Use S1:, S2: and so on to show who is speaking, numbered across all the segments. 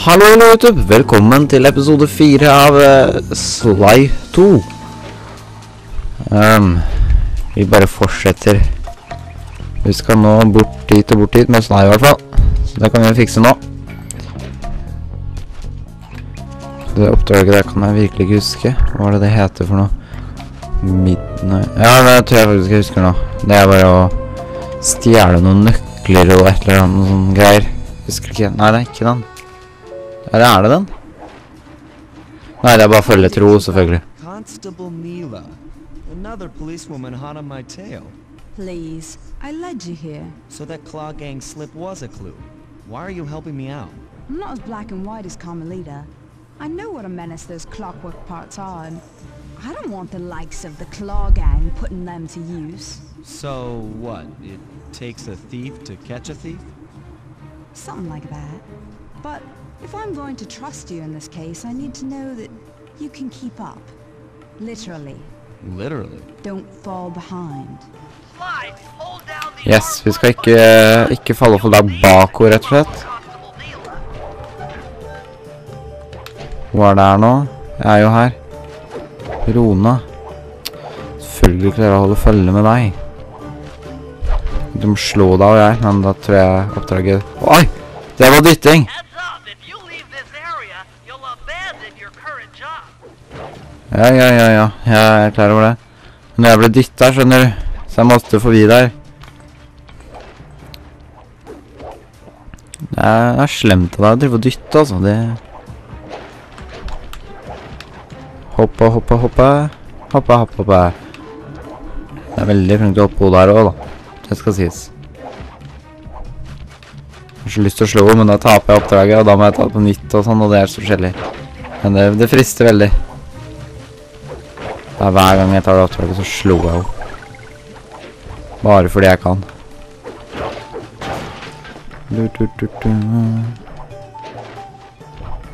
S1: Hallo, YouTube. Velkommen til episode 4 av uh, Sly 2. Um, vi bare fortsetter. Vi skal nå bort dit og bort dit med Sly i hvert fall. Det kan vi fikse nå. Det oppdraget der kan jeg virkelig ikke huske. Hva er det det heter for noe? Midnight Ja, det tror jeg faktisk jeg husker nå. Det er bare å stjele noen nøkler og et eller annet sånn greier. Husker ikke. Nei, det er ikke den. Eller er det den? Nei, det er bare følge tro, selvfølgelig.
S2: Constable Neela. Another policewoman hot on my tail.
S3: Please, I led you here.
S2: So that Claw Gang slip was a clue. Why are you helping me out?
S3: I'm not as black and white as Carmelita. I know what a menace those clockwork parts are, and I don't want the likes of the Claw Gang putting them to use.
S2: So what? It takes a thief to catch a thief?
S3: Something like that. But if I'm going to trust you in this case, I need to know that you can keep up. Literally.
S2: Literally.
S3: Don't fall behind.
S1: Yes, vi skal ikke, ikke falle for deg bakover, rett og slett. Hun er der nå? Jeg er jo her. Rona. Selvfølgelig klarer jeg å holde følge med deg. Du må slå deg og jeg, men da tror jeg oppdraget... Oi! Det var dytting! Ja, ja, ja, ja. Jeg er klar over det. Men jeg ble dyttet, skjønner du. Så jeg måtte forbi der. Det er, er slemt av deg å drive og dytte, altså. Det... Hoppe, hoppe, hoppe. Hoppe, hoppe, hoppe. Det er veldig flink til å hoppe der også, da. Det skal sies. Jeg har så lyst til å slå henne, men da taper jeg oppdraget, og da må jeg ta det på nytt og sånn, og det er så forskjellig. Men det, det frister veldig. Det er hver gang jeg tar det opptaket, så slår jeg henne. Bare fordi jeg kan.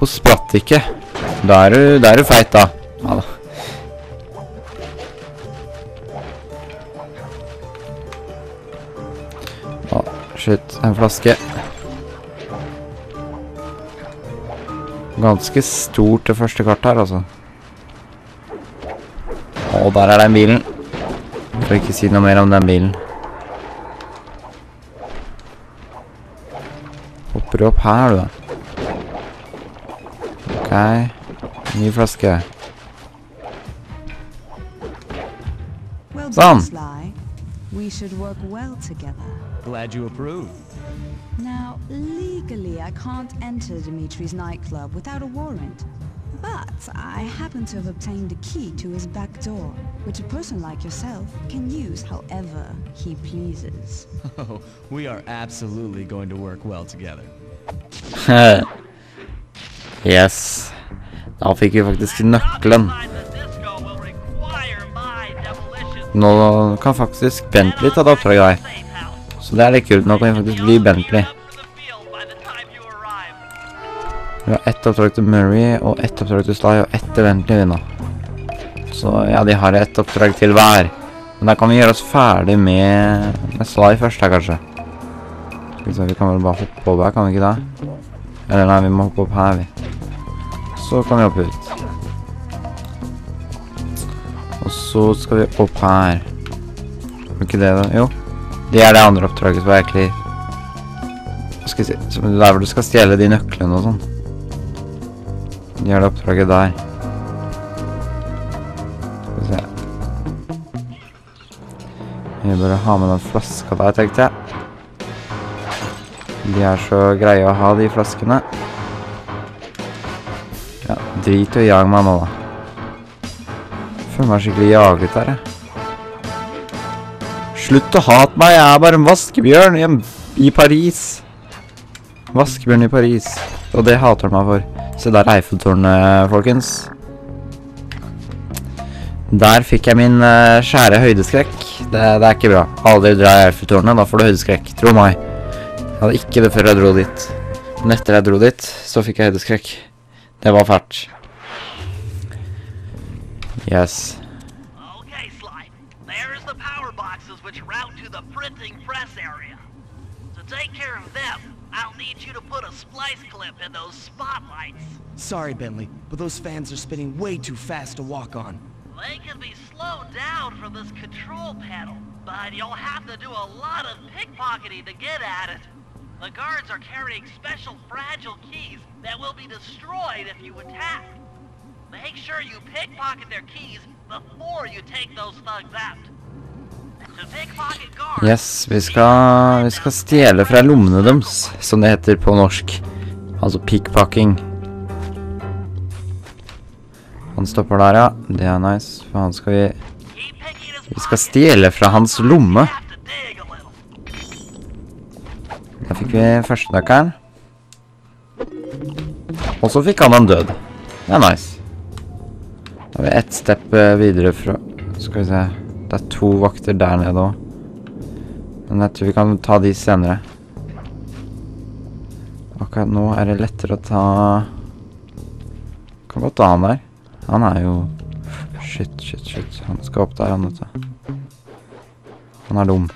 S1: Hun spratt ikke. Da er du, feit, da. Ja da. Shit. En flaske. Ganske stort det første kartet her, altså. Å, der er den bilen. Får ikke si noe mer om den bilen. Hopper du opp her, du da? Ok. Ny flaske.
S3: Well done, Sly. We should work well together.
S2: Glad you approve.
S3: Now, legally, I can't enter Dimitri's nightclub without a warrant. But I happen to have obtained a key to his back door, which a person like yourself can use however he pleases.
S2: Oh, we are absolutely going to work well together.
S1: yes. Da fikk vi faktisk nøkkelen.
S4: Inside the disco will require my demolition.
S1: Nå kan faktisk Bentley ta det oppdraget der. Så det er litt kult. Nå kan vi faktisk bli Bentley. Vi har ett oppdrag til Murray, og ett oppdrag til Sly, og ett til nå. Så ja, de har ett oppdrag til hver. Men da kan vi gjøre oss ferdig med, med Sly først her, kanskje. Skal vi se, vi kan vel bare hoppe opp her, kan vi ikke det? Eller nei, vi må hoppe opp her, vi. Så kan vi hoppe ut. Og så skal vi opp her. Er ikke det da? Jo. Det er det andre oppdraget som er egentlig... Skal jeg si? Det der hvor du skal stjele de nøklene og sånn. Gjør det oppdraget der. Skal vi se. Vi bør ha med den flaska der, tenkte jeg. De er så greie å ha, de flaskene. Ja, drit og jag meg nå, da. Føler meg skikkelig jaget her, jeg. Slutt å hate meg, jeg er bare en vaskebjørn i, Paris. Vaskebjørn i Paris. Og det hater han meg for. Se der er Eiffeltårnet, folkens. Der fikk jeg min uh, skjære høydeskrekk. Det, det er ikke bra. Aldri dra i Eiffeltårnet, da får du høydeskrekk. Tro meg. Jeg hadde ikke det før jeg dro dit. Men etter jeg dro dit, så fikk jeg høydeskrekk. Det var fælt. Yes.
S4: Okay, Sly. There's the power boxes which route to the printing press area. To take care of them, I'll need you to put a splice clip in those spotlights.
S2: Sorry, Bentley, but those fans are spinning way too fast to walk on.
S4: They can be slowed down from this control panel, but you'll have to do a lot of pickpocketing to get at it. The guards are carrying special fragile keys that will be destroyed if you attack. Make sure you pickpocket their keys before you take those thugs out.
S1: Yes, vi skal, vi skal stjele fra lommene deres, som det heter på norsk. Altså pickpocking. Han stopper der, ja. Det er nice, for han skal vi... Vi skal stjele fra hans lomme. Da fikk vi første nøkkelen. Og så fikk han en død. Det er nice. Da har vi ett step eh, videre fra... Skal vi se. Det er to vakter der nede også. Men jeg tror vi kan ta de senere. Akkurat nå er det lettere å ta... Kan godt ta han der. Han er jo... Shit, shit, shit. Han skal opp der, han vet du. Han er dum.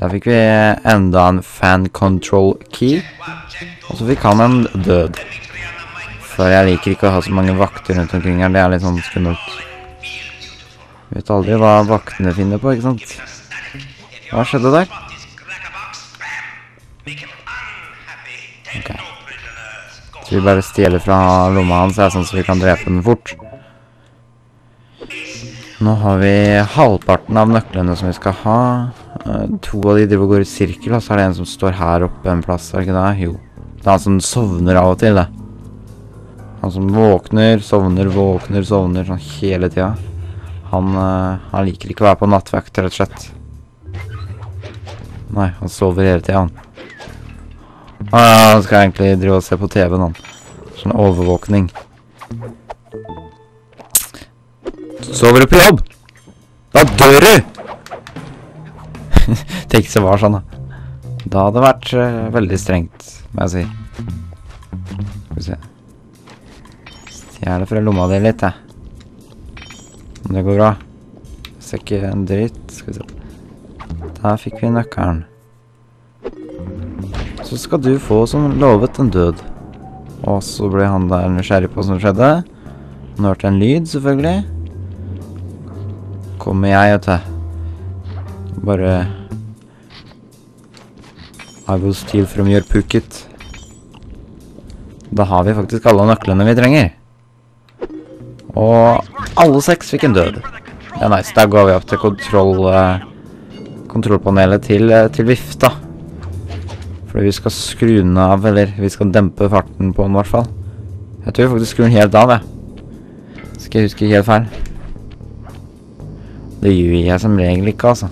S1: Der fikk vi enda en fan control key. Og så fikk han en død. For jeg liker ikke å ha så mange vakter rundt omkring her. Det er litt sånn skummelt. Vet aldri hva vaktene finner på, ikke sant? Hva skjedde der? Ok. Så vi bare stjeler fra lomma hans, er sånn så vi kan drepe den fort. Nå har vi halvparten av nøklene som vi skal ha. Eh, to av de driver og går i sirkel, og så er det en som står her oppe en plass, er det ikke det? Jo. Det er han som sovner av og til, det. Han som våkner, sovner, våkner, sovner sånn hele tida. Han, eh, han liker ikke å være på nattvakt, rett og slett. Nei, han sover hele tida, han. Ah, han skal egentlig drive og se på TV-en, han. Sånn overvåkning. Sover du på jobb? Da dør du! Tenk hvis det var sånn, da. Da hadde det vært uh, veldig strengt, må jeg si. Skal vi se. Stjele fra lomma di litt, jeg. Om det går bra. Ser ikke en dritt. Skal vi se. Der fikk vi nøkkelen. Så skal du få som lovet en død. Og så ble han der nysgjerrig på hva som skjedde. Han hørte en lyd, selvfølgelig. Kommer jeg, vet du. Bare I will steal from your pocket. Da har vi faktisk alle nøklene vi trenger. Og alle seks fikk en død. Det er nice. Da går vi opp til kontroll... eh, kontrollpanelet til, eh, til vifta. Fordi vi skal skru den av, eller vi skal dempe farten på den i hvert fall. Jeg tror vi faktisk skrur den helt av, jeg. Skal jeg huske helt feil. Det gjør jeg som regel ikke, altså.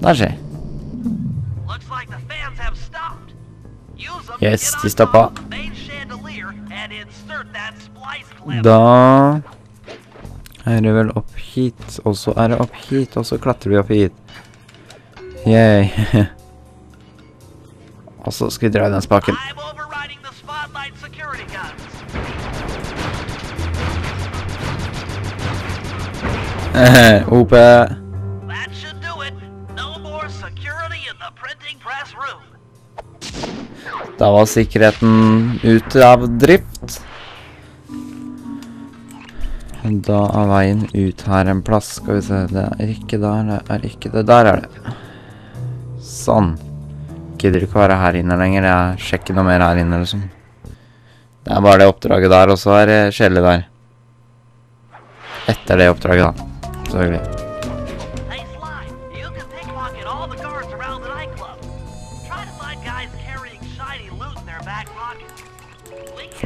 S1: Der skjer.
S4: That
S1: de stoppa. Da er det vel opp hit, og så er det opp hit, og så klatrer vi opp hit. Yay. og så skal vi dra i den spaken. OP. Da var sikkerheten ute av drift. Da er veien ut her en plass. Skal vi se. Det er ikke der, det er ikke det. Der er det. Sånn. Gidder ikke være her inne lenger. Jeg sjekker noe mer her inne, liksom. Det er bare det oppdraget der, og så er det kjedelig der. Etter det oppdraget, da. Selvfølgelig.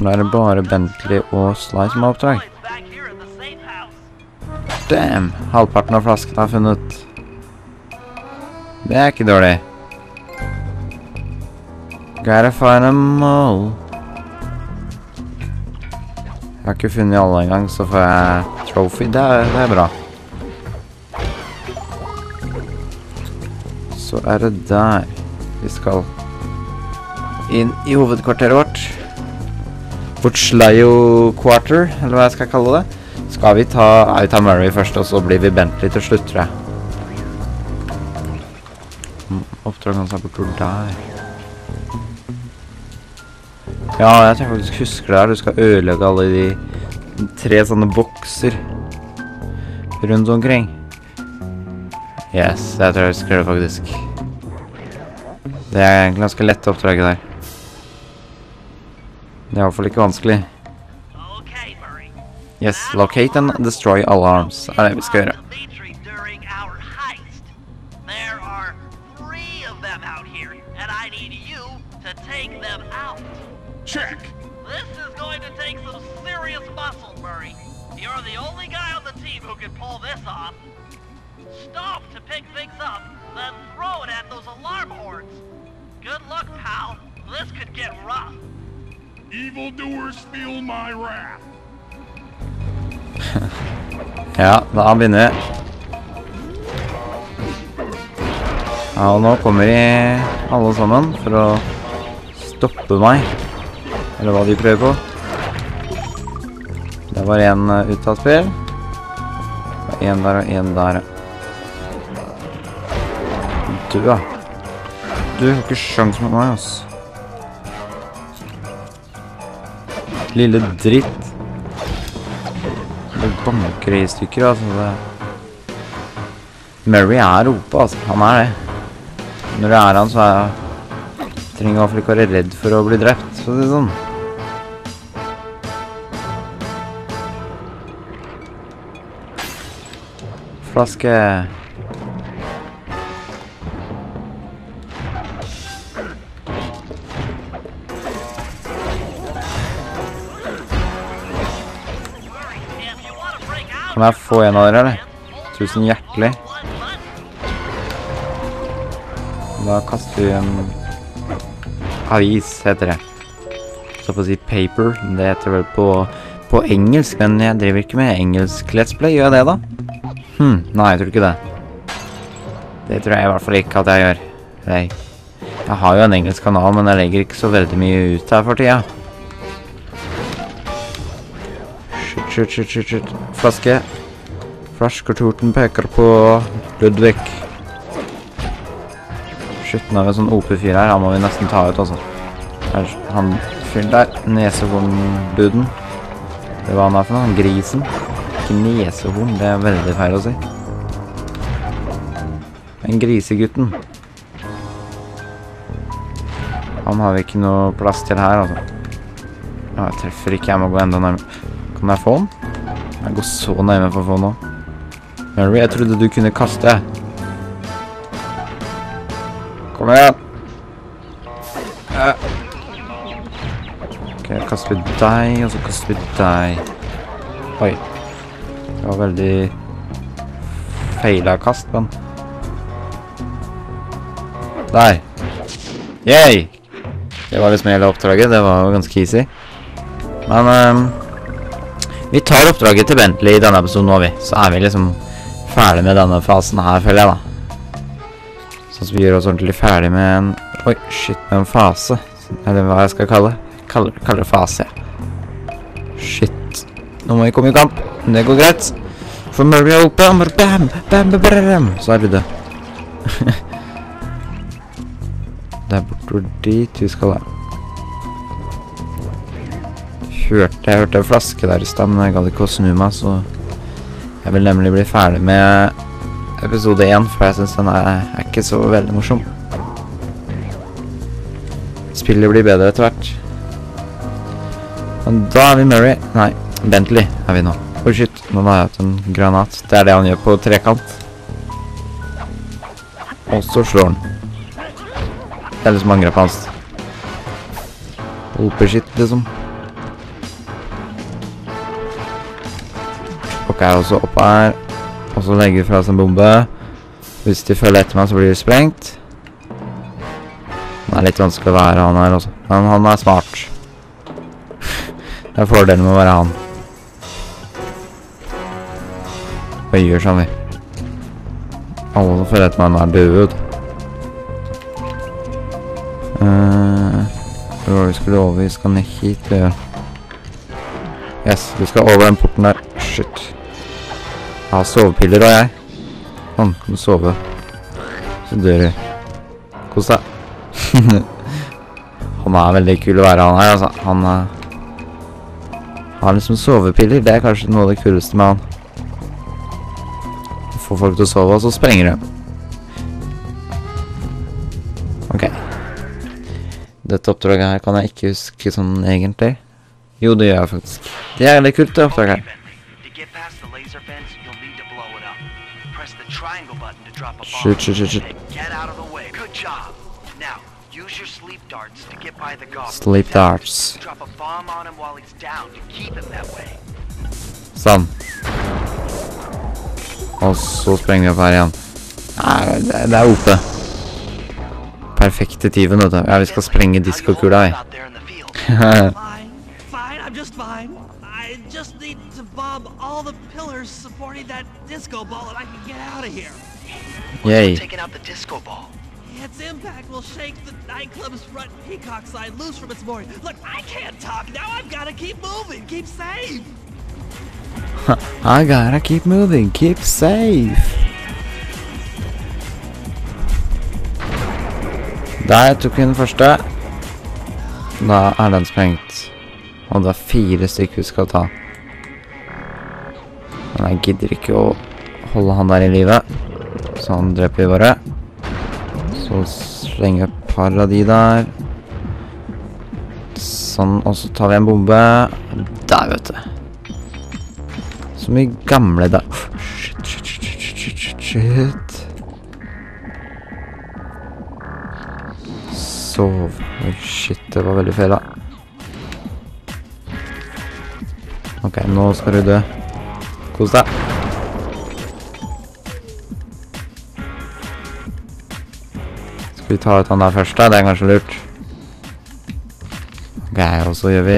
S1: Nå er det bare Bentley og Sly som har oppdrag. Damn! Halvparten av flasken er funnet. Det er ikke dårlig. Gotta find them all. Jeg har ikke funnet alle engang, så får jeg trophy. Det er, det er bra. Så er det der vi skal inn i hovedkvarteret vårt. Vårt Slyo Quarter, eller hva jeg skal kalle det. Skal vi ta, vi tar Murray først, og så blir vi Bentley til slutt, tror jeg. Mm, Oppdraget hans er bortover der. Ja, jeg tror jeg faktisk husker det her. Du skal ødelegge alle de tre sånne bokser rundt omkring. Yes, jeg tror jeg husker det faktisk. Det er egentlig ganske lett oppdraget der. Det er i hvert fall ikke vanskelig. Yes, locate and destroy alarms. Er det vi skal gjøre. Ja, da begynner vi. Ja, og nå kommer de alle sammen for å stoppe meg. Eller hva de prøver på. Det var en ut av spill. En der og en der. Du, da. Du har ikke sjans med meg, ass. Lille dritt. Det banker i stykker, altså. Det. Murray er oppe, altså. Han er det. Når det er han, så er jeg Trenger i hvert ikke være redd for å bli drept, for å si sånn. Flaske. Kan jeg få en av dere, eller? Tusen hjertelig. Da kaster vi en avis, heter det. Så på å si paper, det heter vel på, på engelsk, men jeg driver ikke med engelsk let's play, gjør jeg det da? Hm, nei, jeg tror ikke det. Det tror jeg i hvert fall ikke at jeg gjør. Nei. jeg har jo en engelsk kanal, men jeg legger ikke så veldig mye ut her for tida. Shoot, shoot, shoot, shit. Flaske. Flasketorten peker på Ludvig. Shit, nå er vi en sånn OP-fyr her. Han må vi nesten ta ut, altså. Her, han fyren der. Nesehornbuden. Det var han her for noe. Han grisen. Ikke nesehorn, det er veldig feil å si. Men grisegutten. Han har vi ikke noe plass til her, altså. Jeg treffer ikke. Jeg må gå enda nærmere. Kan jeg få den? Jeg går så nærme for å få den nå. Mary, jeg trodde du kunne kaste. Kom igjen. Ok, jeg kaster vi deg, og så kaster vi deg. Oi. Det var veldig feila kast, men Der. Yay! Det var liksom hele oppdraget. Det var jo ganske easy. Men ehm, vi tar oppdraget til Bentley i denne episoden nå, vi. Så er vi liksom ferdig med denne fasen her, føler jeg, da. Sånn at vi gjør oss ordentlig ferdig med en Oi, shit, med en fase. Eller hva jeg skal kalle det. Kaller, det fase, ja. Shit. Nå må vi komme i kamp. Men det går greit. For Murray. Bam, bam, bam, bam. Så er vi død. det er bortover dit vi skal da. Hørte, jeg hørte en flaske der i stad, men jeg gadd ikke å snu meg, så jeg vil nemlig bli ferdig med episode 1, for jeg synes den er, er ikke så veldig morsom. Spillet blir bedre etter hvert. Men da er vi Murray. Nei, Bentley er vi nå. Oh shit. Nå har jeg hatt en granat. Det er det han gjør på trekant. Og så slår han. Det er liksom angrepet hans. OP-shit, liksom. Ok, er også opp her. Og så legger vi fra oss en bombe. Hvis de følger etter meg, så blir de sprengt. Det er litt vanskelig å være han her også. Men han er smart. det er fordelen med å være han. Hva gjør sånn vi? Alle som følger etter meg nå er vet du. Eh, vi skulle over? Vi skal ned hit. Yes, vi skal over den porten der. Shit. har sovepiller og jeg. Sånn, du sove. Så dør du. Kos deg. han er veldig kul å være han her, altså. Han eh, har liksom sovepiller. Det er kanskje noe av det kuleste med han. Får folk til å sove, og så sprenger de. Ok. Dette oppdraget her kan jeg ikke huske sånn egentlig. Jo, det gjør jeg faktisk. Det er veldig kult, det oppdraget her.
S5: Drop a bomb.
S1: Shoot, shoot, shoot, shoot.
S5: And get out of the way. Good job. Now, use your sleep darts to get by the goblin.
S1: Sleep darts.
S5: Drop a bomb on him while he's down to keep him that way.
S1: Sånn. Og så sprenger vi opp her igjen. Nei, det, det er ope. Perfekte tyven, vet du. Ja, vi skal sprenge
S5: How you
S1: diskokula,
S5: holding
S1: vi.
S5: out there in the field?
S4: Fine, fine, I'm just fine. I just need to bomb all the pillars supporting that disco ball and I can get out of here.
S1: Yay.
S5: Taking out the disco ball.
S4: Its impact will shake the nightclub's front peacock sign loose from its mooring. Look, I can't talk now. I've got to keep moving, keep safe.
S1: I gotta keep moving, keep safe. Der tok vi den første. Da er den sprengt. Og det er fire stykker vi skal ta. Men jeg gidder ikke å holde han der i livet. Så han dreper vi bare. Så slenger vi et par av de der. Sånn, og så tar vi en bombe. Der, vet du. Så mye gamle der. Shit, shit, shit, shit, shit, shit. Sov. Oi, shit, det var veldig feil da. Ok, nå skal du dø. Kos deg. Skal vi ta ut han der først da? Det er kanskje lurt. Ok, og så gjør vi...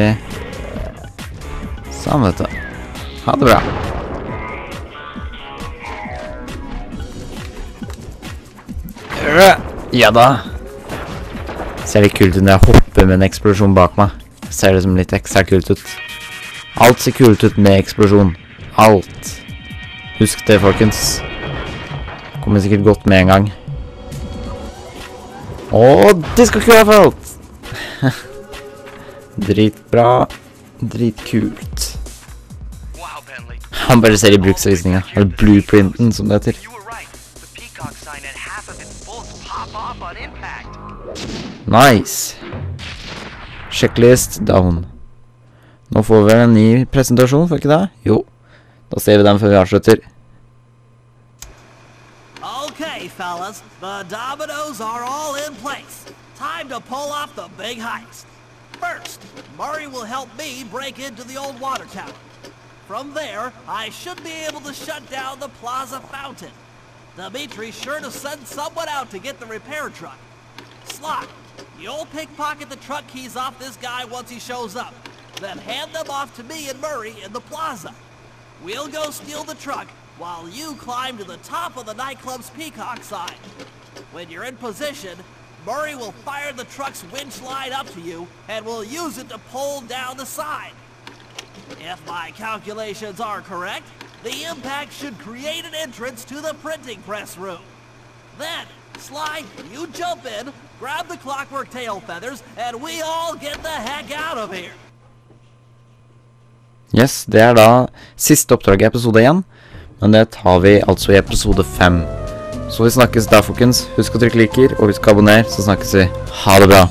S1: Sånn, vet du. Ha det bra. Ja da. Ser litt kult ut når jeg hopper med en eksplosjon bak meg. Ser det som litt ekstra kult ut. Alt ser kult ut med eksplosjon. Alt. Husk det, folkens. Kommer sikkert godt med en gang. Og være falt! Dritbra. Dritkult. Han bare ser i bruksanvisninga. Eller blueprinten, som det heter. Nice. Checklist down. Nå får vi en ny presentasjon, får vi ikke det? Jo. Da ser vi den før vi avslutter.
S4: Fellas, the dominoes are all in place. Time to pull off the big heist. First, Murray will help me break into the old water tower. From there, I should be able to shut down the plaza fountain. Dimitri's sure to send someone out to get the repair truck. Sly, you'll pickpocket the truck keys off this guy once he shows up. Then hand them off to me and Murray in the plaza. We'll go steal the truck while you climb to the top of the nightclub's peacock sign. When you're in position, Murray will fire the truck's winch line up to you and will use it to pull down the sign. If my calculations are correct, the impact should create an entrance to the printing press room. Then, Sly, you jump in, grab the clockwork tail feathers, and we all get the heck out of here.
S1: Yes, det er da siste oppdrag i episode 1. Men det tar vi altså i episode 5. Så vi snakkes da, folkens. Husk å trykke liker, og husk å abonnere, så snakkes vi. Ha det bra.